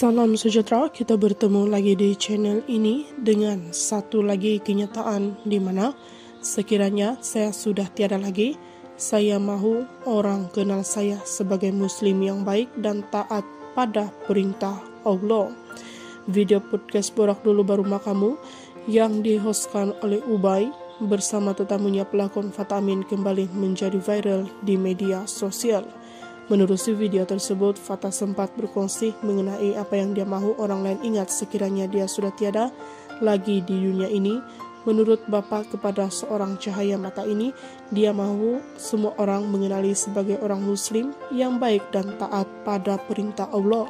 Salam sejahtera, kita bertemu lagi di channel ini dengan satu lagi kenyataan di mana sekiranya saya sudah tiada lagi, saya mahu orang kenal saya sebagai muslim yang baik dan taat pada perintah Allah. Video podcast Borak Dulu Baru Makamu yang dihostkan oleh Ubay bersama tetamunya pelakon Fatamin kembali menjadi viral di media sosial. Menerusi video tersebut, Fata sempat berkongsi mengenai apa yang dia mahu orang lain ingat sekiranya dia sudah tiada lagi di dunia ini. Menurut Bapak kepada seorang cahaya mata ini, dia mahu semua orang mengenali sebagai orang muslim yang baik dan taat pada perintah Allah.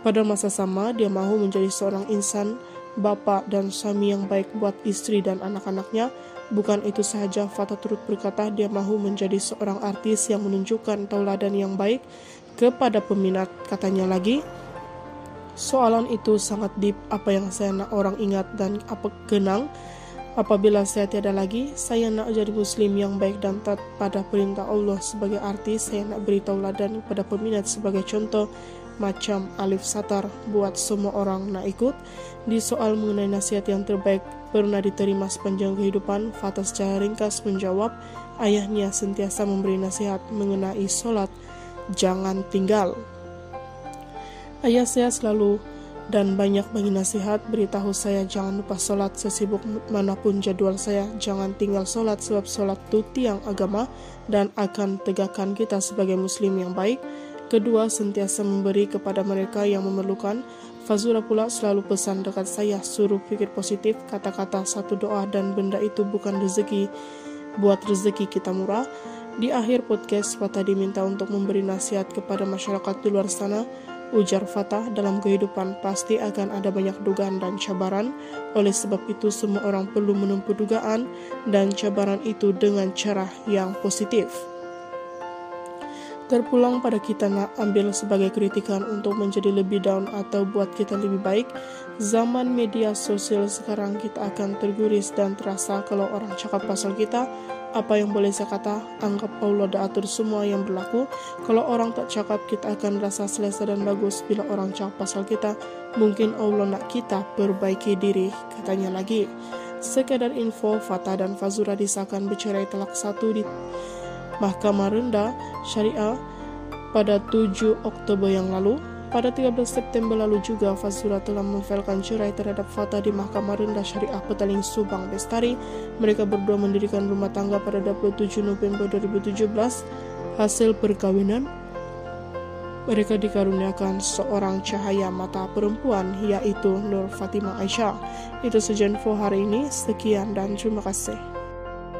Pada masa sama, dia mahu menjadi seorang insan, bapak dan suami yang baik buat istri dan anak-anaknya, Bukan itu saja, Fata turut berkata dia mahu menjadi seorang artis yang menunjukkan tauladan yang baik kepada peminat. Katanya lagi, soalan itu sangat deep apa yang saya nak orang ingat dan apa kenang. Apabila saya tiada lagi, saya nak jadi muslim yang baik dan taat pada perintah Allah sebagai artis. Saya nak beri tauladan kepada peminat sebagai contoh macam Alif Satar buat semua orang nak ikut. Di soal mengenai nasihat yang terbaik pernah diterima sepanjang kehidupan, Fatah secara ringkas menjawab, ayahnya sentiasa memberi nasihat mengenai sholat, jangan tinggal. Ayah saya selalu dan banyak bagi nasihat beritahu saya jangan lupa sholat sesibuk mana pun jadwal saya. Jangan tinggal sholat sebab sholat itu tiang agama dan akan tegakkan kita sebagai muslim yang baik Kedua, sentiasa memberi kepada mereka yang memerlukan. Fazura pula selalu pesan dekat saya, suruh pikir positif, kata-kata satu doa dan benda itu bukan rezeki. Buat rezeki kita murah. Di akhir podcast, Fatah diminta untuk memberi nasihat kepada masyarakat di luar sana. Ujar Fatah, dalam kehidupan pasti akan ada banyak dugaan dan cabaran. Oleh sebab itu, semua orang perlu menempuh dugaan dan cabaran itu dengan cara yang positif. Terpulang pada kita nak ambil sebagai kritikan untuk menjadi lebih down atau buat kita lebih baik. Zaman media sosial sekarang kita akan terguris dan terasa kalau orang cakap pasal kita, apa yang boleh saya kata, anggap Allah dah atur semua yang berlaku. Kalau orang tak cakap, kita akan rasa selesa dan bagus. Bila orang cakap pasal kita, mungkin Allah nak kita perbaiki diri, katanya lagi. Sekedar info, Fatah dan Fazura disahkan bercerai telak satu di Mahkamah Rendah Syariah pada 7 Oktober yang lalu. Pada 13 September lalu juga Fazura telah memfailkan cerai terhadap Fatah di Mahkamah Rendah Syariah Petaling Subang Bestari. Mereka berdua mendirikan rumah tangga pada 27 November 2017. Hasil perkawinan mereka dikaruniakan seorang cahaya mata perempuan yaitu Nur Fatimah Aisyah. Itu saja info hari ini. Sekian dan terima kasih.